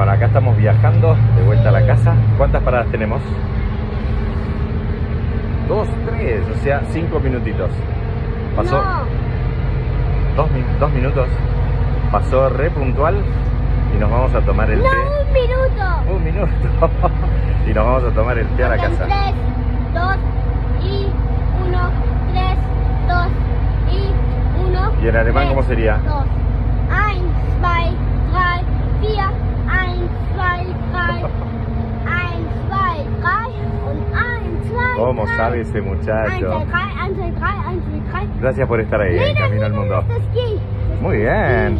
Bueno, acá estamos viajando de vuelta a la casa. ¿Cuántas paradas tenemos? Dos, tres, o sea, cinco minutitos. Pasó No, dos, dos minutos. Pasó re puntual y nos vamos a tomar el no, té. un minuto. Un minuto. y nos vamos a tomar el té a la casa. Tres, dos y uno. Tres, dos y uno. ¿Y en alemán tres, cómo sería? Dos. ¿Cómo sabe ese muchacho? Gracias por estar ahí, eh, Mira, Camino al Mundo. geht. Muy bien.